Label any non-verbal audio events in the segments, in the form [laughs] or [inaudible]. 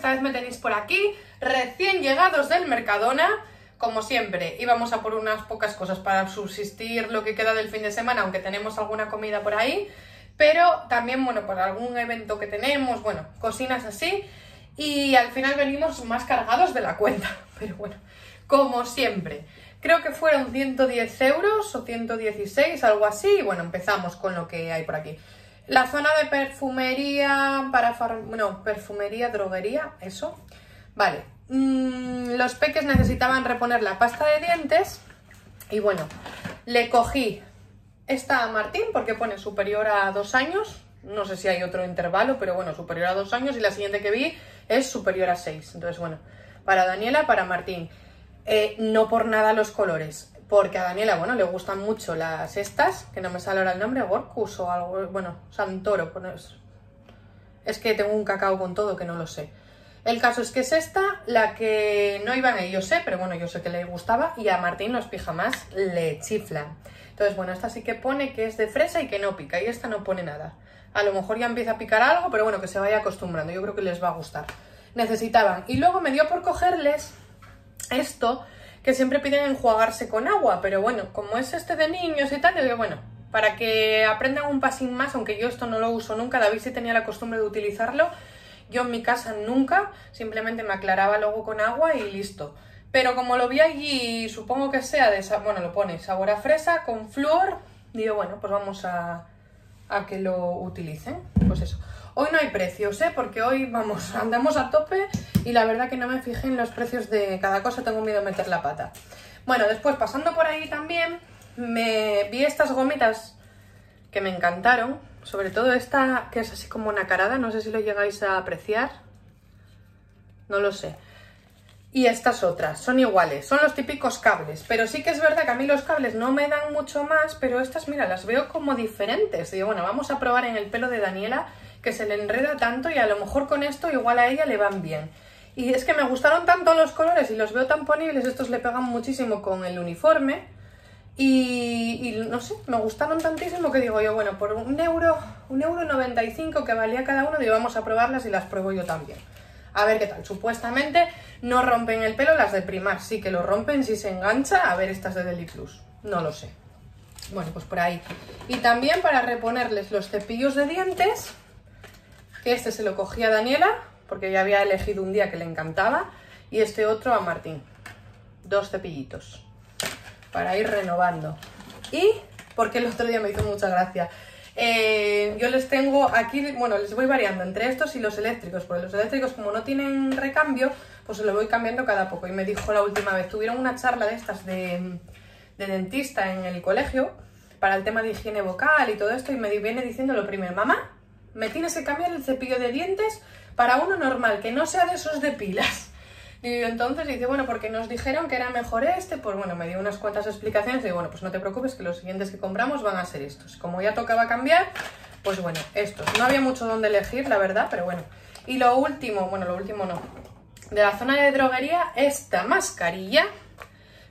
Esta vez me tenéis por aquí, recién llegados del Mercadona. Como siempre, íbamos a por unas pocas cosas para subsistir lo que queda del fin de semana, aunque tenemos alguna comida por ahí. Pero también, bueno, por algún evento que tenemos, bueno, cocinas así. Y al final venimos más cargados de la cuenta. [laughs] Pero bueno, como siempre. Creo que fueron 110 euros o 116, algo así. Y bueno, empezamos con lo que hay por aquí. La zona de perfumería para... Perfumería, droguería, eso. Vale. Mm, los peques necesitaban reponer la pasta de dientes. Y bueno, le cogí esta a Martín porque pone superior a dos años. No sé si hay otro intervalo, pero bueno, superior a dos años. Y la siguiente que vi es superior a seis. Entonces, bueno, para Daniela, para Martín. Eh, no por nada los colores porque a Daniela, bueno, le gustan mucho las estas, que no me sale ahora el nombre, Gorkus o algo, bueno, Santoro, pues es que tengo un cacao con todo que no lo sé. El caso es que es esta, la que no iban ellos, sé, pero bueno, yo sé que le gustaba y a Martín los pijamas le chiflan. Entonces, bueno, esta sí que pone que es de fresa y que no pica y esta no pone nada. A lo mejor ya empieza a picar algo, pero bueno, que se vaya acostumbrando, yo creo que les va a gustar. Necesitaban. Y luego me dio por cogerles esto, que siempre piden enjuagarse con agua, pero bueno, como es este de niños y tal, digo, bueno, para que aprendan un pasín más, aunque yo esto no lo uso nunca, David sí tenía la costumbre de utilizarlo, yo en mi casa nunca, simplemente me aclaraba luego con agua y listo. Pero como lo vi allí, supongo que sea de, bueno, lo pone sabor a fresa con flor, digo, bueno, pues vamos a, a que lo utilicen, pues eso. Hoy no hay precios, ¿eh? Porque hoy, vamos, [laughs] andamos a tope y la verdad que no me fijé en los precios de cada cosa, tengo miedo de meter la pata. Bueno, después pasando por ahí también, me vi estas gomitas que me encantaron, sobre todo esta que es así como una carada, no sé si lo llegáis a apreciar, no lo sé. Y estas otras, son iguales, son los típicos cables, pero sí que es verdad que a mí los cables no me dan mucho más, pero estas, mira, las veo como diferentes. Digo, bueno, vamos a probar en el pelo de Daniela, que se le enreda tanto y a lo mejor con esto igual a ella le van bien. Y es que me gustaron tanto los colores y los veo tan ponibles, estos le pegan muchísimo con el uniforme. Y, no sé, me gustaron tantísimo que digo yo, bueno, por un euro, un euro 95 que valía cada uno, digo, vamos a probarlas y las pruebo yo también. A ver qué tal. Supuestamente no rompen el pelo las de primar, sí que lo rompen si se engancha. A ver estas de Deli Plus, no lo sé. Bueno, pues por ahí. Y también para reponerles los cepillos de dientes, este se lo cogía a Daniela, porque ya había elegido un día que le encantaba, y este otro a Martín. Dos cepillitos para ir renovando. Y porque el otro día me hizo mucha gracia. Eh, yo les tengo aquí, bueno, les voy variando entre estos y los eléctricos, porque los eléctricos como no tienen recambio, pues se lo voy cambiando cada poco. Y me dijo la última vez, tuvieron una charla de estas de, de dentista en el colegio para el tema de higiene vocal y todo esto, y me viene diciendo lo primero, mamá, me tienes que cambiar el cepillo de dientes para uno normal, que no sea de esos de pilas. [laughs] Y entonces dice, bueno, porque nos dijeron que era mejor este, pues bueno, me dio unas cuantas explicaciones y bueno, pues no te preocupes que los siguientes que compramos van a ser estos. Como ya tocaba cambiar, pues bueno, estos. No había mucho donde elegir, la verdad, pero bueno. Y lo último, bueno, lo último no, de la zona de droguería, esta mascarilla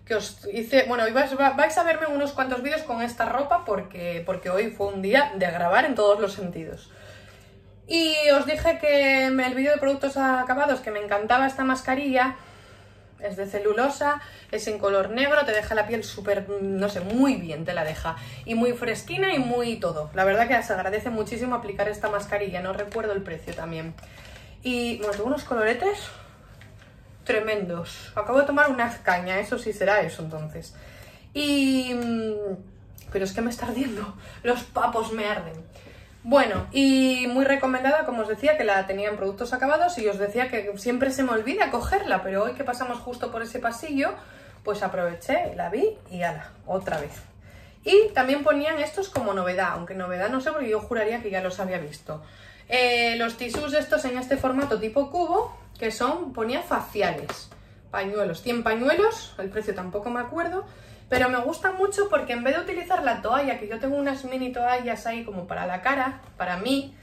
que os hice, bueno, vais, vais a verme unos cuantos vídeos con esta ropa porque, porque hoy fue un día de grabar en todos los sentidos. Y os dije que el vídeo de productos acabados que me encantaba esta mascarilla. Es de celulosa, es en color negro, te deja la piel súper, no sé, muy bien te la deja. Y muy fresquina y muy todo. La verdad que se agradece muchísimo aplicar esta mascarilla, no recuerdo el precio también. Y bueno, tengo unos coloretes tremendos. Acabo de tomar una caña, eso sí será eso entonces. Y... Mm, pero es que me está ardiendo, los papos me arden. Bueno, y muy recomendada, como os decía, que la tenía en productos acabados y os decía que siempre se me olvida cogerla, pero hoy que pasamos justo por ese pasillo, pues aproveché, la vi y ala, otra vez. Y también ponían estos como novedad, aunque novedad no sé porque yo juraría que ya los había visto. Eh, los tisús estos en este formato tipo cubo, que son, ponía faciales, pañuelos, 100 pañuelos, el precio tampoco me acuerdo, pero me gusta mucho porque en vez de utilizar la toalla, que yo tengo unas mini toallas ahí como para la cara, para mí,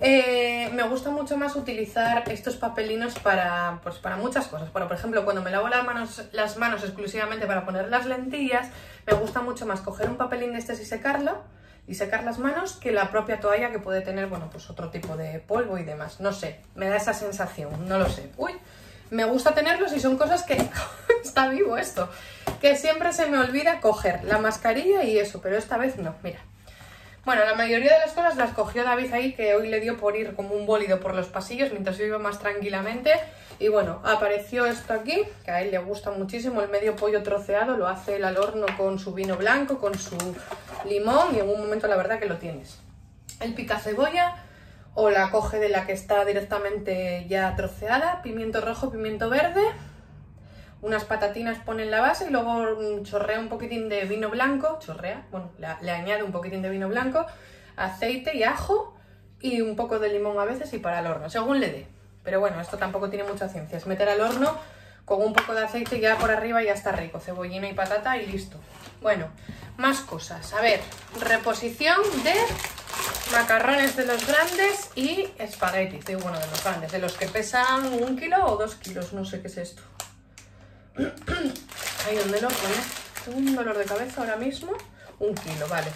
eh, me gusta mucho más utilizar estos papelinos para, pues, para muchas cosas. por ejemplo, cuando me lavo las manos, las manos exclusivamente para poner las lentillas, me gusta mucho más coger un papelín de este y secarlo y secar las manos que la propia toalla que puede tener, bueno, pues otro tipo de polvo y demás. No sé, me da esa sensación, no lo sé. Uy, me gusta tenerlos y son cosas que... [laughs] está vivo esto. Que siempre se me olvida coger la mascarilla y eso, pero esta vez no, mira. Bueno, la mayoría de las cosas las cogió David ahí, que hoy le dio por ir como un bólido por los pasillos mientras yo iba más tranquilamente. Y bueno, apareció esto aquí, que a él le gusta muchísimo, el medio pollo troceado, lo hace él al horno con su vino blanco, con su limón y en un momento la verdad que lo tienes. El pica cebolla o la coge de la que está directamente ya troceada, pimiento rojo, pimiento verde, unas patatinas pone en la base y luego mm, chorrea un poquitín de vino blanco, chorrea, bueno, le, añade un poquitín de vino blanco, aceite y ajo y un poco de limón a veces y para el horno, según le dé. Pero bueno, esto tampoco tiene mucha ciencia. Es meter al horno con un poco de aceite ya por arriba y ya está rico. Cebollina y patata y listo. Bueno, más cosas. A ver, reposición de macarrones de los grandes y espaguetis. Bueno, de los grandes, de los que pesan un kilo o dos kilos. No sé qué es esto. [coughs] Ahí donde lo pone. Tengo un dolor de cabeza ahora mismo. Un kilo, vale.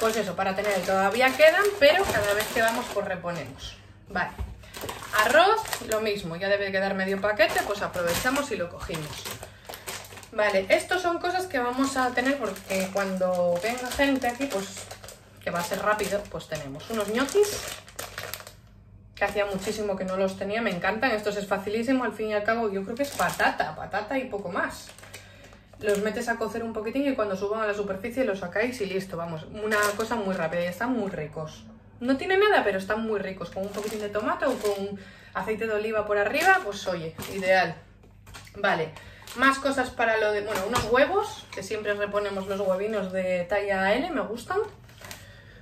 Pues eso, para tener todavía quedan, pero cada vez que vamos pues reponemos. Vale. Arroz, lo mismo, ya debe quedar medio paquete, pues aprovechamos y lo cogimos. Vale, estos son cosas que vamos a tener porque cuando venga gente aquí, pues que va a ser rápido, pues tenemos unos ñoquis, que hacía muchísimo que no los tenía, me encantan, estos es facilísimo, al fin y al cabo yo creo que es patata, patata y poco más. Los metes a cocer un poquitín y cuando suban a la superficie los sacáis y listo, vamos, una cosa muy rápida y están muy ricos. No tiene nada, pero están muy ricos. Con un poquitín de tomate o con aceite de oliva por arriba, pues oye, ideal. Vale, más cosas para lo de... Bueno, unos huevos, que siempre reponemos los huevinos de talla L, me gustan.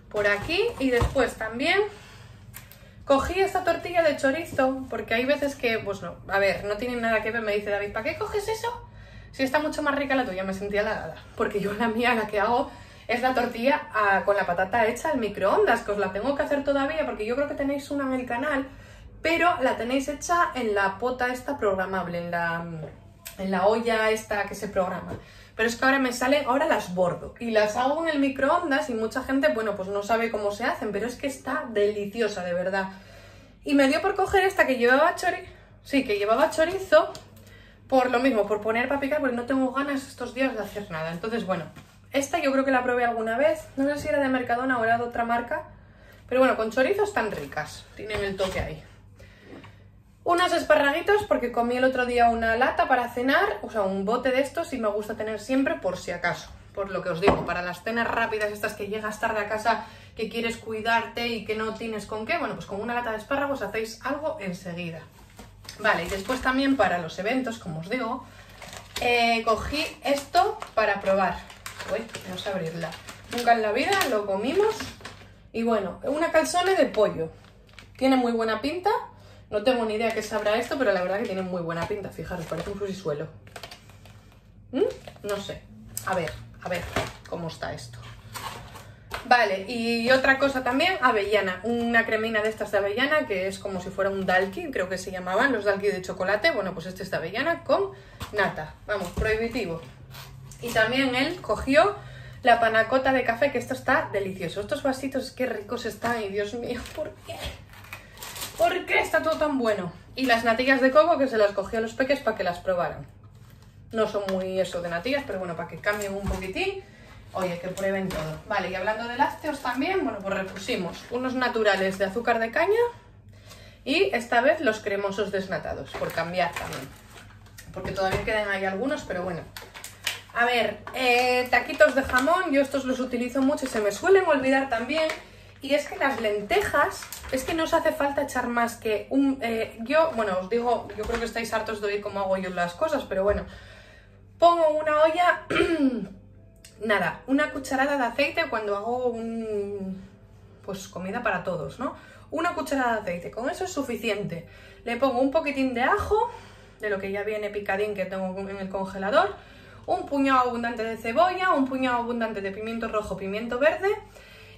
Por aquí. Y después también cogí esta tortilla de chorizo, porque hay veces que, pues no, a ver, no tiene nada que ver. Me dice David, ¿para qué coges eso? Si está mucho más rica la tuya, me sentía halagada. Porque yo la mía, la que hago es la tortilla ah, con la patata hecha al microondas, que os la tengo que hacer todavía porque yo creo que tenéis una en el canal, pero la tenéis hecha en la pota esta programable, en la, en la olla esta que se programa. Pero es que ahora me salen, ahora las bordo y las hago en el microondas y mucha gente, bueno, pues no sabe cómo se hacen, pero es que está deliciosa, de verdad. Y me dio por coger esta que llevaba chorizo, sí, que llevaba chorizo, por lo mismo, por poner para picar, porque no tengo ganas estos días de hacer nada. Entonces, bueno, esta yo creo que la probé alguna vez. No sé si era de Mercadona o era de otra marca. Pero bueno, con chorizos están ricas. Tienen el toque ahí. Unos esparraguitos porque comí el otro día una lata para cenar. O sea, un bote de estos y me gusta tener siempre por si acaso. Por lo que os digo, para las cenas rápidas estas que llegas tarde a casa, que quieres cuidarte y que no tienes con qué. Bueno, pues con una lata de espárragos hacéis algo enseguida. Vale, y después también para los eventos, como os digo, eh, cogí esto para probar. Uy, vamos a abrirla. Nunca en la vida lo comimos. Y bueno, una calzone de pollo. Tiene muy buena pinta. No tengo ni idea qué sabrá esto, pero la verdad que tiene muy buena pinta. Fijaros, parece un frisuelo. ¿Mm? No sé. A ver, a ver cómo está esto. Vale, y otra cosa también, avellana. Una cremina de estas de avellana que es como si fuera un dalki, creo que se llamaban los dalki de chocolate. Bueno, pues este es de avellana con nata. Vamos, prohibitivo. Y también él cogió la panacota de café, que esto está delicioso. Estos vasitos, qué ricos están. Y Dios mío, ¿por qué? ¿Por qué está todo tan bueno? Y las natillas de coco, que se las cogió a los peques para que las probaran. No son muy eso de natillas, pero bueno, para que cambien un poquitín. Oye, que prueben todo. Vale, y hablando de lácteos también, bueno, pues repusimos unos naturales de azúcar de caña y esta vez los cremosos desnatados, por cambiar también. Porque todavía quedan ahí algunos, pero bueno, a ver, eh, taquitos de jamón, yo estos los utilizo mucho y se me suelen olvidar también. Y es que las lentejas, es que no os hace falta echar más que un... Eh, yo, bueno, os digo, yo creo que estáis hartos de oír cómo hago yo las cosas, pero bueno. Pongo una olla, [clears throat] nada, una cucharada de aceite cuando hago un... Pues comida para todos, ¿no? Una cucharada de aceite, con eso es suficiente. Le pongo un poquitín de ajo, de lo que ya viene picadín que tengo en el congelador un puñado abundante de cebolla, un puñado abundante de pimiento rojo, pimiento verde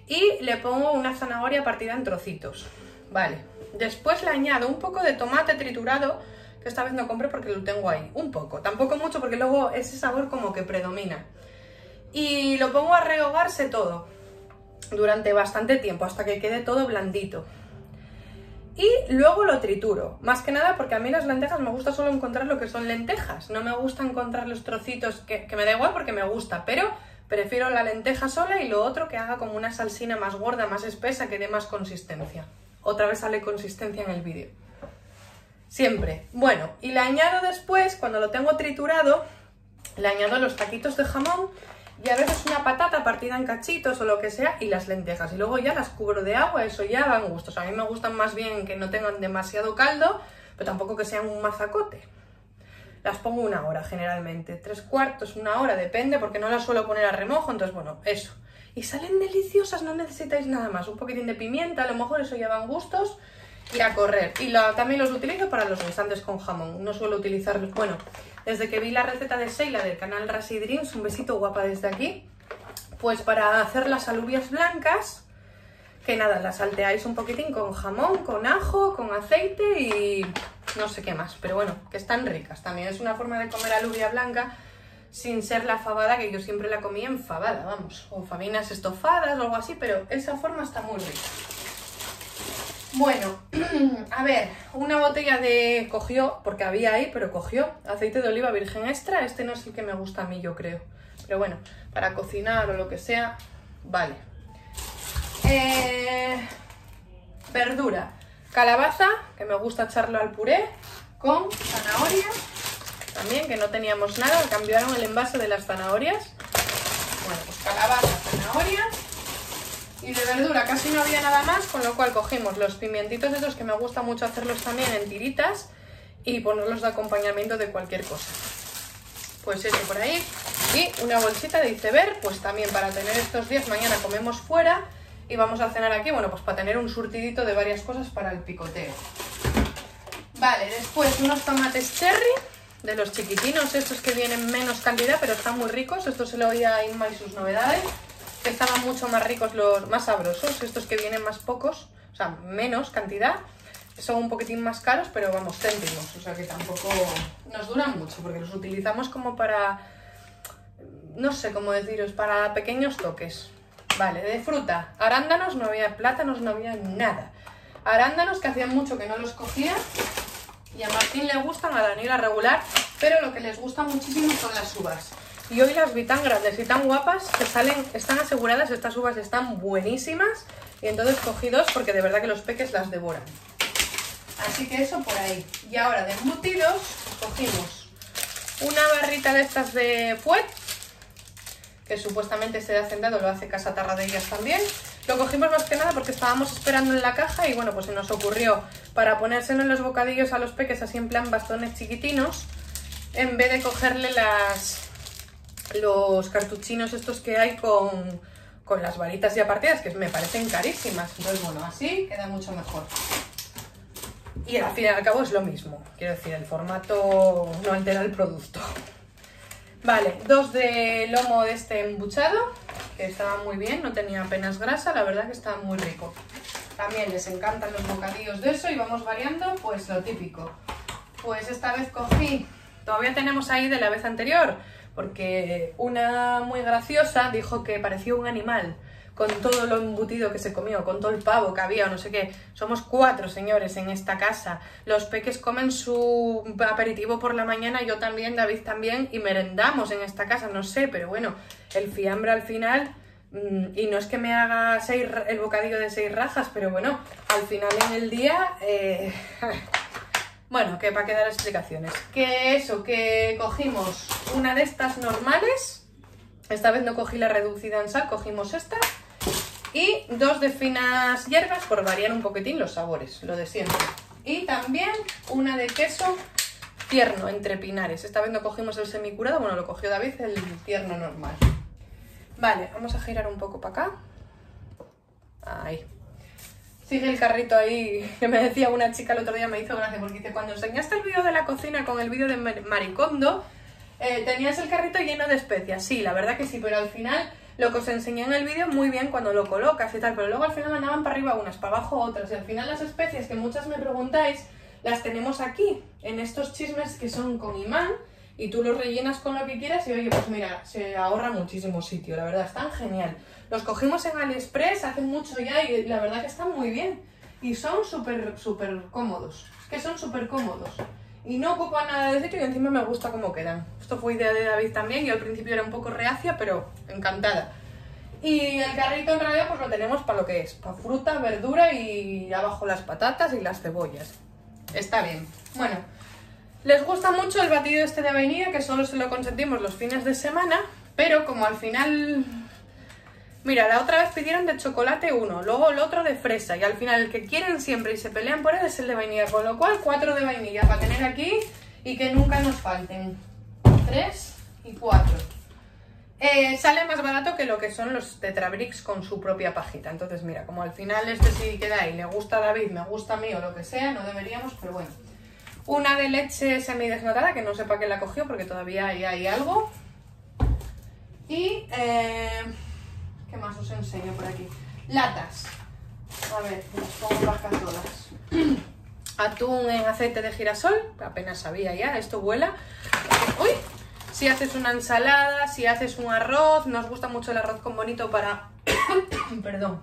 y le pongo una zanahoria partida en trocitos. Vale, después le añado un poco de tomate triturado, que esta vez no compré porque lo tengo ahí, un poco, tampoco mucho porque luego ese sabor como que predomina. Y lo pongo a rehogarse todo. durante bastante tiempo, hasta que quede todo blandito. Y luego lo trituro, más que nada porque a mí las lentejas me gusta solo encontrar lo que son lentejas, no me gusta encontrar los trocitos, que, que me da igual porque me gusta, pero prefiero la lenteja sola y lo otro que haga como una salsina más gorda, más espesa, que dé más consistencia. Otra vez sale consistencia en el vídeo. Siempre. Bueno, y le añado después, cuando lo tengo triturado, le añado los taquitos de jamón y a veces una patata partida en cachitos o lo que sea y las lentejas. Y luego ya las cubro de agua, eso ya van gustos. A mí me gustan más bien que no tengan demasiado caldo, pero tampoco que sean un mazacote. Las pongo una hora generalmente, tres cuartos, una hora, depende, porque no las suelo poner a remojo, entonces bueno, eso. Y salen deliciosas, no necesitáis nada más. Un poquitín de pimienta, a lo mejor eso ya van gustos y a correr. Y también los utilizo para los guisantes con jamón. No suelo utilizarlos. Bueno, desde que vi la receta de Seila del canal Rasy Dreams, un besito guapa desde aquí, pues para hacer las alubias blancas, que nada, las salteáis un poquitín con jamón, con ajo, con aceite y no sé qué más. Pero bueno, que están ricas. También es una forma de comer alubia blanca sin ser la fabada, que yo siempre la comía en fabada, vamos, o fabinas estofadas o algo así, pero esa forma está muy rica. Bueno, [clears throat] a ver, una botella de cogió, porque había ahí, pero cogió aceite de oliva virgen extra. Este no es el que me gusta a mí, yo creo. Pero bueno, para cocinar o lo que sea, vale. Eh, verdura. Calabaza, que me gusta echarlo al puré, con zanahoria. También, que no teníamos nada, cambiaron el envase de las zanahorias. Bueno, pues calabaza, zanahoria y de verdura casi no había nada más, con lo cual cogimos los pimientitos esos que me gusta mucho hacerlos también en tiritas y ponerlos de acompañamiento de cualquier cosa. Pues eso por ahí. Y una bolsita de iceberg, pues también para tener estos días, mañana comemos fuera y vamos a cenar aquí, bueno, pues para tener un surtidito de varias cosas para el picoteo. Vale, después unos tomates cherry, de los chiquitinos, estos que vienen menos cantidad, pero están muy ricos. Esto se lo oí a Inma y sus novedades estaban mucho más ricos, los más sabrosos, estos que vienen más pocos, o sea, menos cantidad. Son un poquitín más caros, pero vamos, céntimos, o sea que tampoco nos duran mucho, porque los utilizamos como para, no sé cómo deciros, para pequeños toques. Vale, de fruta, arándanos, no había plátanos, no había nada. Arándanos que hacían mucho que no los cogía, y a Martín le gustan, a Daniela regular, pero lo que les gusta muchísimo son las uvas. Y hoy las vi tan grandes y tan guapas que salen, están aseguradas, estas uvas están buenísimas. Y entonces cogí dos porque de verdad que los peques las devoran. Así que eso por ahí. Y ahora de embutidos cogimos una barrita de estas de Fuet, que supuestamente este de Hacendado lo hace Casa Tarradellas también. Lo cogimos más que nada porque estábamos esperando en la caja y bueno, pues se nos ocurrió para ponérselo en los bocadillos a los peques así en plan bastones chiquitinos, en vez de cogerle las, los cartuchinos estos que hay con, las varitas ya partidas, que me parecen carísimas. Entonces, bueno, así queda mucho mejor. Y al fin y al cabo es lo mismo. Quiero decir, el formato no altera el producto. Vale, dos de lomo de este embuchado, que estaba muy bien, no tenía apenas grasa, la verdad que estaba muy rico. También les encantan los bocadillos de eso y vamos variando, pues lo típico. Pues esta vez cogí, todavía tenemos ahí de la vez anterior, porque una muy graciosa dijo que parecía un animal con todo lo embutido que se comió, con todo el pavo que había o no sé qué. Somos cuatro señores en esta casa. Los peques comen su aperitivo por la mañana, yo también, David también, y merendamos en esta casa, no sé, pero bueno, el fiambre al final... Mm, y no es que me haga seis, el bocadillo de seis rajas, pero bueno, al final en el día eh, [laughs] Bueno, que para quedar explicaciones. Que eso, que cogimos una de estas normales. Esta vez no cogí la reducida en sal, cogimos esta. Y dos de finas hierbas por variar un poquitín los sabores, lo de siempre. Y también una de queso tierno entre pinares. Esta vez no cogimos el semicurado, bueno, lo cogió David el tierno normal. Vale, vamos a girar un poco para acá. Ahí sigue el carrito ahí, [laughs] que me decía una chica el otro día, me hizo gracia, porque dice, cuando enseñaste el vídeo de la cocina con el vídeo de Maricondo, eh, tenías el carrito lleno de especias. Sí, la verdad que sí, pero al final lo que os enseñé en el vídeo muy bien cuando lo colocas y tal, pero luego al final andaban para arriba unas, para abajo otras, y al final las especias que muchas me preguntáis, las tenemos aquí, en estos chismes que son con imán, y tú los rellenas con lo que quieras y oye, pues mira, se ahorra muchísimo sitio, la verdad, están genial. Los cogimos en AliExpress hace mucho ya y la verdad que están muy bien. Y son súper, súper cómodos. Es que son súper cómodos. Y no ocupan nada de sitio y encima me gusta cómo quedan. Esto fue idea de David también. Yo al principio era un poco reacia, pero encantada. Y el carrito en realidad pues lo tenemos para lo que es. Para fruta, verdura y abajo las patatas y las cebollas. Está bien. Bueno, les gusta mucho el batido este de vainilla que solo se lo consentimos los fines de semana. Pero como al final Mira, la otra vez pidieron de chocolate uno, luego el otro de fresa y al final el que quieren siempre y se pelean por él es el de vainilla, con lo cual cuatro de vainilla para tener aquí y que nunca nos falten. Tres y cuatro. Eh, sale más barato que lo que son los Tetrabricks con su propia pajita. Entonces, mira, como al final este sí queda ahí, le gusta a David, me gusta a mí o lo que sea, no deberíamos, pero bueno. Una de leche semidesnatada, que no sepa quién la cogió porque todavía hay, hay algo. Y... Eh, ¿Qué más os enseño por aquí? Latas. A ver, las pongo bajas todas. [clears throat] Atún en aceite de girasol, apenas sabía ya, esto vuela. ¡Uy! Si haces una ensalada, si haces un arroz, nos gusta mucho el arroz con bonito para... [coughs] Perdón.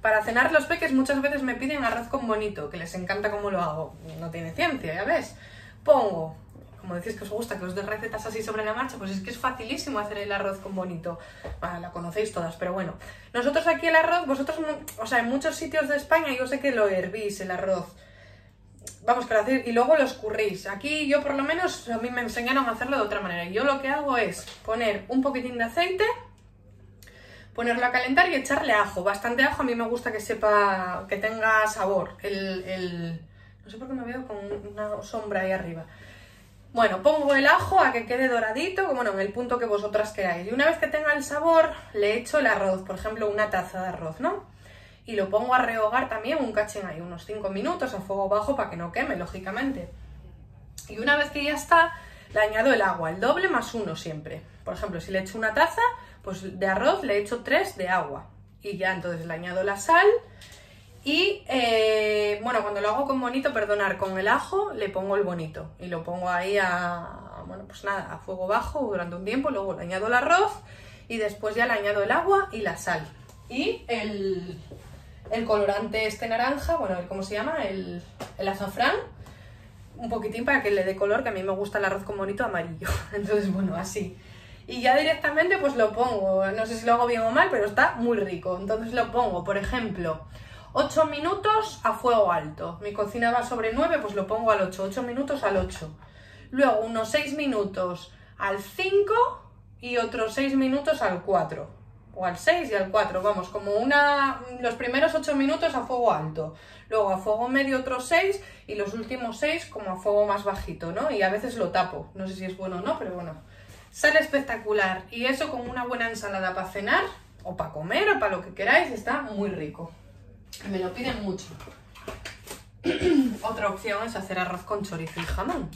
Para cenar los peques muchas veces me piden arroz con bonito, que les encanta cómo lo hago. No tiene ciencia, ya ves. Pongo como decís que os gusta que os dé recetas así sobre la marcha, pues es que es facilísimo hacer el arroz con bonito. Bueno, la conocéis todas, pero bueno. Nosotros aquí el arroz, vosotros, o sea, en muchos sitios de España yo sé que lo hervís el arroz. Vamos, que lo hacéis y luego lo escurrís. Aquí yo por lo menos, a mí me enseñaron a hacerlo de otra manera. Yo lo que hago es poner un poquitín de aceite, ponerlo a calentar y echarle ajo. Bastante ajo, a mí me gusta que sepa, que tenga sabor. El... No sé por qué me veo con una sombra ahí arriba. Bueno, pongo el ajo a que quede doradito, bueno, en el punto que vosotras queráis. Y una vez que tenga el sabor, le echo el arroz, por ejemplo, una taza de arroz, ¿no? Y lo pongo a rehogar también un cachín ahí, unos 5 minutos a fuego bajo para que no queme, lógicamente. Y una vez que ya está, le añado el agua, el doble más uno siempre. Por ejemplo, si le echo una taza, pues de arroz le echo 3 de agua. Y ya entonces le añado la sal y eh, bueno, cuando lo hago con bonito, perdonar, con el ajo le pongo el bonito y lo pongo ahí a, bueno, pues nada, a fuego bajo durante un tiempo, luego le añado el arroz y después ya le añado el agua y la sal. Y el, colorante este naranja, bueno, ¿cómo se llama? El, el azafrán, un poquitín para que le dé color, que a mí me gusta el arroz con bonito amarillo. [laughs] Entonces, bueno, así. Y ya directamente pues lo pongo, no sé si lo hago bien o mal, pero está muy rico. Entonces lo pongo, por ejemplo, 8 minutos a fuego alto. Mi cocina va sobre 9, pues lo pongo al 8. 8 minutos al 8. Luego unos 6 minutos al 5 y otros 6 minutos al 4. O al 6 y al 4, vamos, como una. Los primeros 8 minutos a fuego alto. Luego a fuego medio otros 6 y los últimos 6 como a fuego más bajito, ¿no? Y a veces lo tapo. No sé si es bueno o no, pero bueno. Sale espectacular. Y eso con una buena ensalada para cenar, o para comer, o para lo que queráis, está muy rico. Me lo piden mucho. [clears throat] Otra opción es hacer arroz con chorizo y jamón.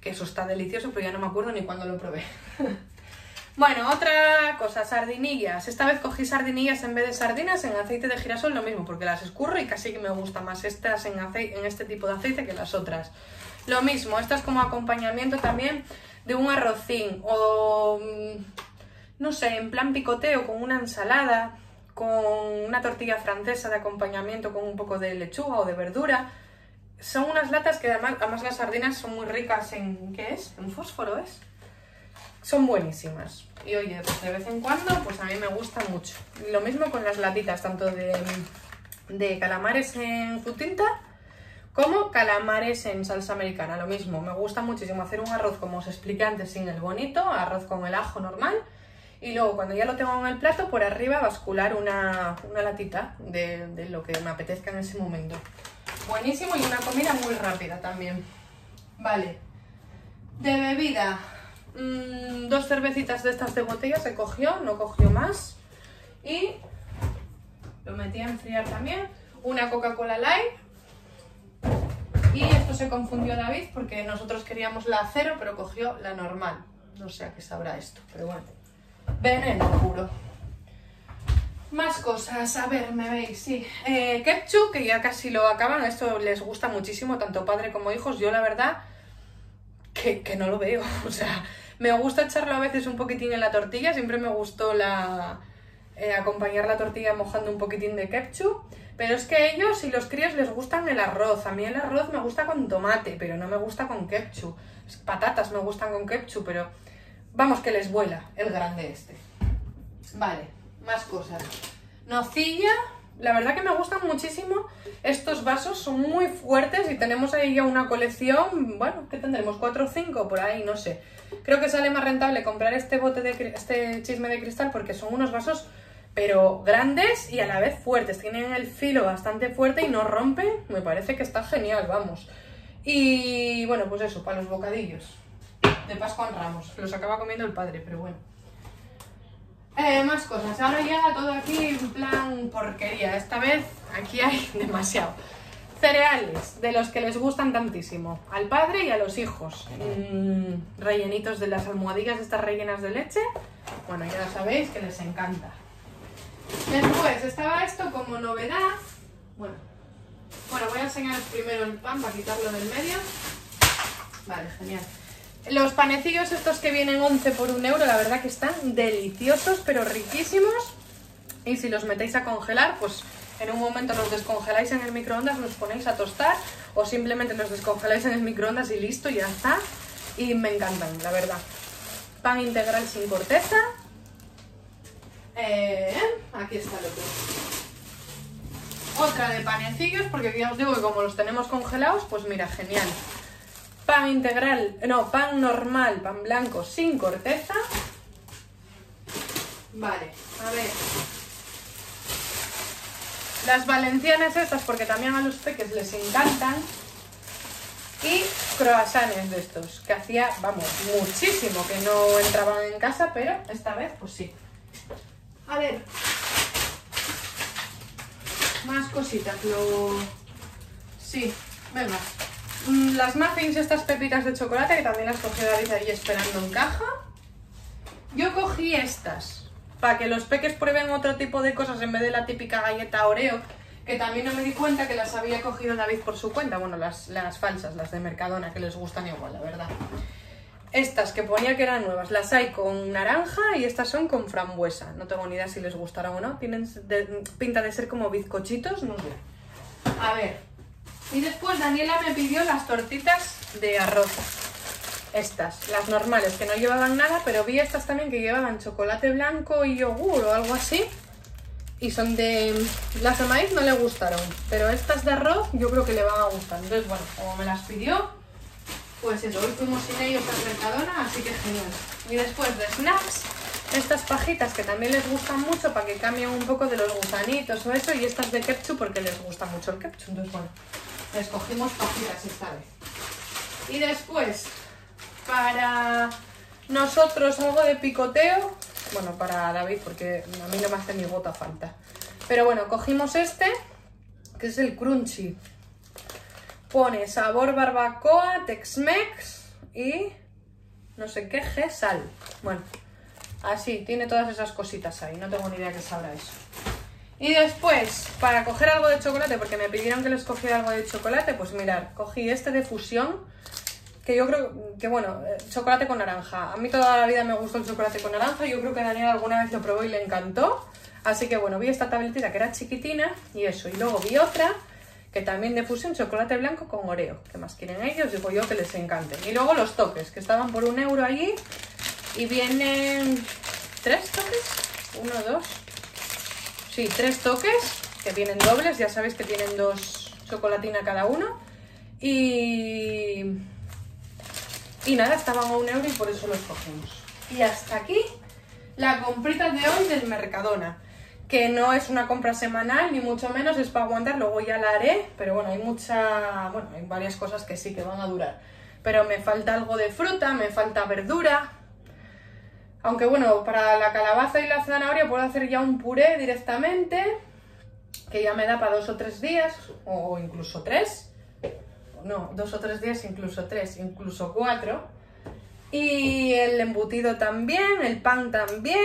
Que eso está delicioso, pero ya no me acuerdo ni cuándo lo probé. [laughs] bueno, otra cosa, sardinillas. Esta vez cogí sardinillas en vez de sardinas en aceite de girasol, lo mismo, porque las escurro y casi que me gusta más estas en, en este tipo de aceite que las otras. Lo mismo, estas como acompañamiento también de un arrocín o, mm, no sé, en plan picoteo con una ensalada con una tortilla francesa de acompañamiento con un poco de lechuga o de verdura. Son unas latas que además, además las sardinas son muy ricas en... ¿qué es? ¿En fósforo es? Son buenísimas. Y oye, pues de vez en cuando, pues a mí me gusta mucho. lo mismo con las latitas, tanto de, de calamares en frutinta como calamares en salsa americana. Lo mismo, me gusta muchísimo hacer un arroz como os expliqué antes sin el bonito, arroz con el ajo normal y luego cuando ya lo tengo en el plato, por arriba bascular una, latita de, lo que me apetezca en ese momento. Buenísimo y una comida muy rápida también. Vale. De bebida, mm, dos cervecitas de estas de botella se cogió, no cogió más. Y lo metí a enfriar también. Una Coca-Cola Light. Y esto se confundió David porque nosotros queríamos la cero, pero cogió la normal. No sé a qué sabrá esto, pero bueno. Veneno puro. Más cosas, a ver, me veis, sí. Eh, ketchup, que ya casi lo acaban, esto les gusta muchísimo, tanto padre como hijos. Yo la verdad que, no lo veo, [laughs] o sea, me gusta echarlo a veces un poquitín en la tortilla, siempre me gustó la, eh, acompañar la tortilla mojando un poquitín de ketchup. Pero es que ellos y los críos les gustan el arroz. A mí el arroz me gusta con tomate, pero no me gusta con ketchup. Patatas me gustan con ketchup, pero vamos que les vuela el grande este. Vale, más cosas. Nocilla, la verdad que me gustan muchísimo. Estos vasos son muy fuertes y tenemos ahí ya una colección, bueno, ¿qué tendremos? ¿4 o 5 por ahí? No sé. Creo que sale más rentable comprar este bote de este chisme de cristal porque son unos vasos pero grandes y a la vez fuertes. Tienen el filo bastante fuerte y no rompen. Me parece que está genial, vamos. Y bueno, pues eso, para los bocadillos de Pascua en Ramos. Los acaba comiendo el padre, pero bueno. Eh, más cosas. Ahora llega todo aquí en plan porquería. Esta vez aquí hay [laughs] demasiado. Cereales, de los que les gustan tantísimo. Al padre y a los hijos. Mm, rellenitos de las almohadillas, estas rellenas de leche. Bueno, ya sabéis que les encanta. Después estaba esto como novedad. Bueno, bueno, voy a enseñaros primero el pan para quitarlo del medio. Vale, genial. Los panecillos estos que vienen 11 por un euro, la verdad que están deliciosos, pero riquísimos. Y si los metéis a congelar, pues en un momento los descongeláis en el microondas, los ponéis a tostar o simplemente los descongeláis en el microondas y listo, ya está. Y me encantan, la verdad. Pan integral sin corteza. Eh, aquí está el otro. Otra de panecillos, porque ya os digo que como los tenemos congelados, pues mira, genial pan integral, no, pan normal, pan blanco sin corteza. Vale, a ver. Las valencianas estas, porque también a los peques les encantan. Y croissants de estos, que hacía, vamos, muchísimo que no entraban en casa, pero esta vez pues sí. A ver. Más cositas, lo... Sí, venga. Mm, las muffins, estas pepitas de chocolate, que también las cogí David ahí esperando en caja. Yo cogí estas, para que los peques prueben otro tipo de cosas en vez de la típica galleta Oreo, que también no me di cuenta que las había cogido David por su cuenta. Bueno, las, las falsas, las de Mercadona, que les gustan igual, la verdad. Estas que ponía que eran nuevas, las hay con naranja y estas son con frambuesa. No tengo ni idea si les gustarán o no. Tienen pinta de ser como bizcochitos, no sé. A ver, y después Daniela me pidió las tortitas de arroz. Estas, las normales, que no llevaban nada, pero vi estas también que llevaban chocolate blanco y yogur o algo así. Y son de... Las de maíz no le gustaron, pero estas de arroz yo creo que le van a gustar. Entonces, bueno, como me las pidió, pues eso, hoy fuimos sin ellos al Mercadona, así que genial. Y después de snacks, estas pajitas que también les gustan mucho para que cambien un poco de los gusanitos o eso, y estas de ketchup porque les gusta mucho el ketchup. Entonces, bueno, escogimos pajitas esta vez. Y después, para nosotros algo de picoteo, bueno, para David, porque a mí no me hace ni gota falta. Pero bueno, cogimos este, que es el crunchy. Pone sabor barbacoa, Tex-Mex y no sé qué, sal. Bueno, así, tiene todas esas cositas ahí. No tengo ni idea qué sabrá eso. Y después, para coger algo de chocolate, porque me pidieron que les cogiera algo de chocolate, pues mirar, cogí este de fusión, que yo creo que, bueno, eh, chocolate con naranja. A mí toda la vida me gustó el chocolate con naranja, yo creo que Daniel alguna vez lo probó y le encantó. Así que bueno, vi esta tabletita que era chiquitina y eso. Y luego vi otra que también de fusión, chocolate blanco con oreo. ¿Qué más quieren ellos? Digo yo que les encanten. Y luego los toques, que estaban por un euro allí. Y vienen tres toques. Uno, dos, Tres toques que vienen dobles, ya sabéis que tienen dos chocolatina cada uno. Y, y nada, estaban a un euro y por eso los cogemos. Y hasta aquí la comprita de hoy del Mercadona. Que no es una compra semanal, ni mucho menos, es para aguantar, luego ya la haré. Pero bueno, hay mucha. Bueno, hay varias cosas que sí que van a durar. Pero me falta algo de fruta, me falta verdura, aunque bueno, para la calabaza y la zanahoria puedo hacer ya un puré directamente, que ya me da para dos o tres días, o incluso tres. No, dos o tres días, incluso tres, incluso cuatro. Y el embutido también, el pan también,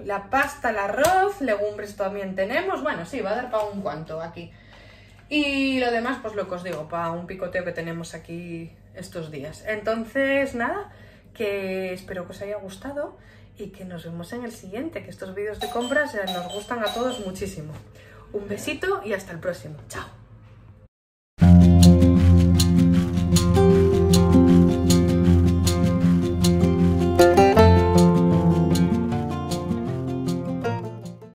la pasta, el arroz, legumbres también tenemos. Bueno, sí, va a dar para un cuanto aquí. Y lo demás, pues lo que os digo, para un picoteo que tenemos aquí estos días. Entonces, nada, que espero que os haya gustado y que nos vemos en el siguiente, que estos vídeos de compras nos gustan a todos muchísimo. Un besito y hasta el próximo. Chao.